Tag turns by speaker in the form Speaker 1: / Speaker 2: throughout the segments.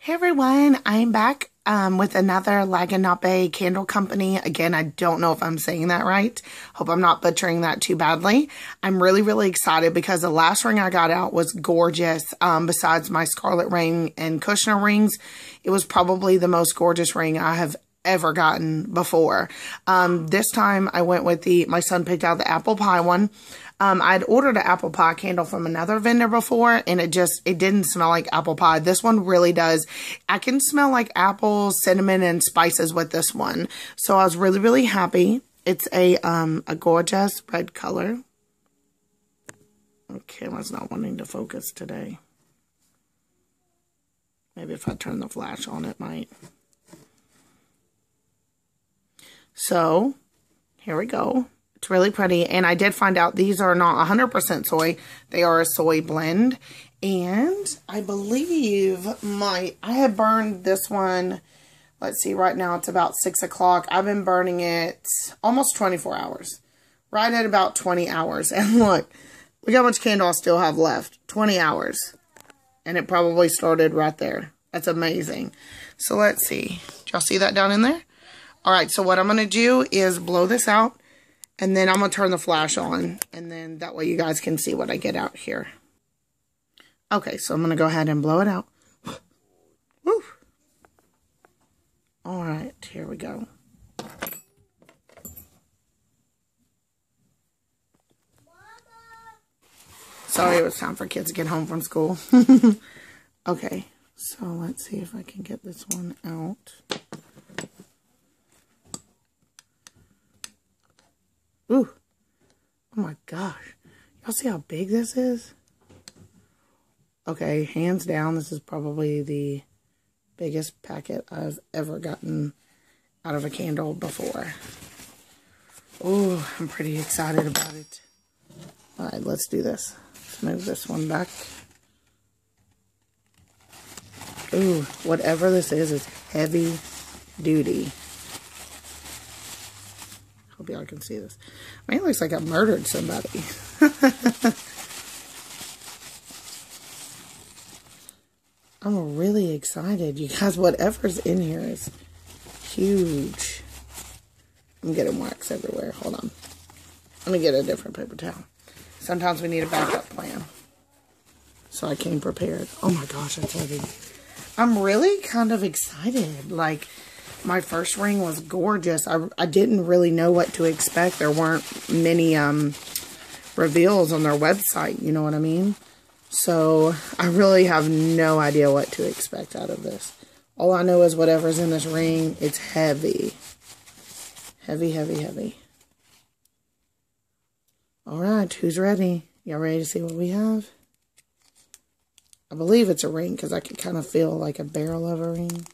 Speaker 1: Hey everyone, I'm back um, with another Lagniappe candle company. Again, I don't know if I'm saying that right. Hope I'm not butchering that too badly. I'm really, really excited because the last ring I got out was gorgeous. Um, besides my scarlet ring and Kushner rings, it was probably the most gorgeous ring I have ever gotten before. Um, this time I went with the, my son picked out the apple pie one. Um, I'd ordered an apple pie candle from another vendor before and it just, it didn't smell like apple pie. This one really does. I can smell like apple, cinnamon, and spices with this one. So I was really, really happy. It's a, um, a gorgeous red color. Okay, camera's not wanting to focus today. Maybe if I turn the flash on, it might. So, here we go. It's really pretty. And I did find out these are not 100% soy. They are a soy blend. And I believe my, I had burned this one, let's see, right now it's about 6 o'clock. I've been burning it almost 24 hours. Right at about 20 hours. And look, look how much candle I still have left. 20 hours. And it probably started right there. That's amazing. So let's see. Y'all see that down in there? All right, so what I'm going to do is blow this out and then I'm going to turn the flash on. And then that way you guys can see what I get out here. Okay, so I'm going to go ahead and blow it out. Woo. All right, here we go. Sorry, it was time for kids to get home from school. okay, so let's see if I can get this one out. Ooh. Oh my gosh. Y'all see how big this is? Okay, hands down, this is probably the biggest packet I've ever gotten out of a candle before. Oh, I'm pretty excited about it. Alright, let's do this. Let's move this one back. Ooh, whatever this is, is heavy duty. Hope y'all can see this. Man, it looks like I murdered somebody. I'm really excited. You guys, whatever's in here is huge. I'm getting wax everywhere. Hold on. Let me get a different paper towel. Sometimes we need a backup plan. So I came prepared. Oh my gosh, that's heavy. I'm really kind of excited. Like, my first ring was gorgeous. I, I didn't really know what to expect. There weren't many um, reveals on their website, you know what I mean? So I really have no idea what to expect out of this. All I know is whatever's in this ring, it's heavy. Heavy, heavy, heavy. All right, who's ready? Y'all ready to see what we have? I believe it's a ring because I can kind of feel like a barrel of a ring.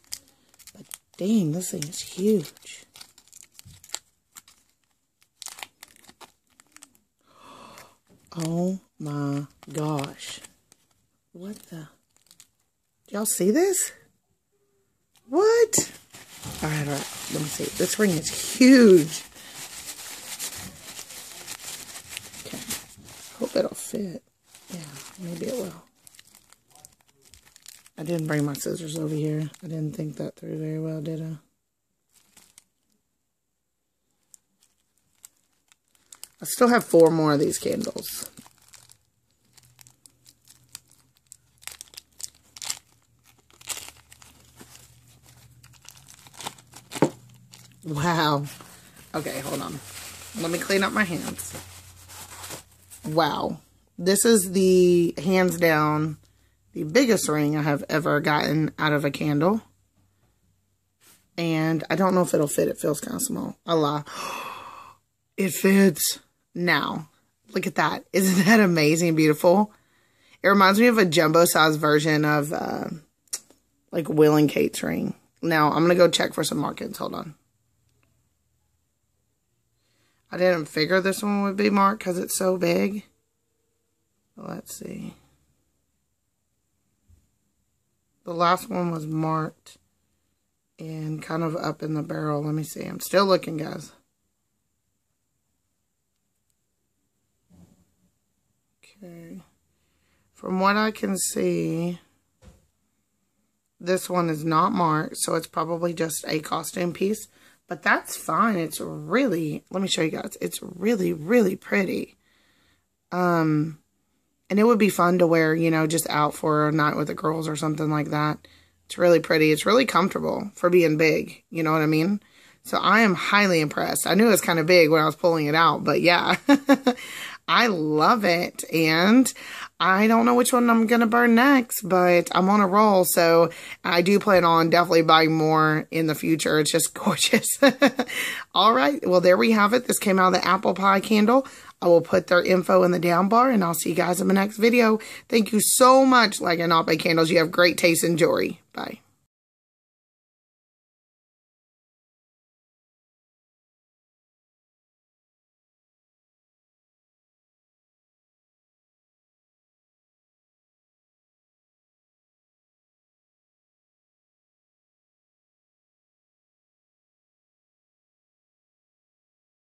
Speaker 1: Dang, this thing is huge. Oh my gosh. What the? Y'all see this? What? Alright, alright. Let me see. This ring is huge. Okay. Hope it'll fit. Yeah, maybe it will. I didn't bring my scissors over here. I didn't think that through very well, did I? I still have four more of these candles. Wow. Okay, hold on. Let me clean up my hands. Wow. This is the hands down the biggest ring I have ever gotten out of a candle. And I don't know if it'll fit. It feels kind of small. A lot. It fits now. Look at that. Isn't that amazing beautiful? It reminds me of a jumbo size version of uh, like Will and Kate's ring. Now, I'm going to go check for some markings. Hold on. I didn't figure this one would be marked because it's so big. Let's see. The last one was marked and kind of up in the barrel. Let me see. I'm still looking, guys. Okay. From what I can see, this one is not marked, so it's probably just a costume piece. But that's fine. It's really, let me show you guys. It's really, really pretty. Um, and it would be fun to wear, you know, just out for a night with the girls or something like that. It's really pretty. It's really comfortable for being big. You know what I mean? So I am highly impressed. I knew it was kind of big when I was pulling it out, but yeah, I love it. And I don't know which one I'm going to burn next, but I'm on a roll. So I do plan on definitely buying more in the future. It's just gorgeous. All right. Well, there we have it. This came out of the apple pie candle. I will put their info in the down bar and I'll see you guys in my next video. Thank you so much, Like and by Candles. You have great taste in jewelry. Bye.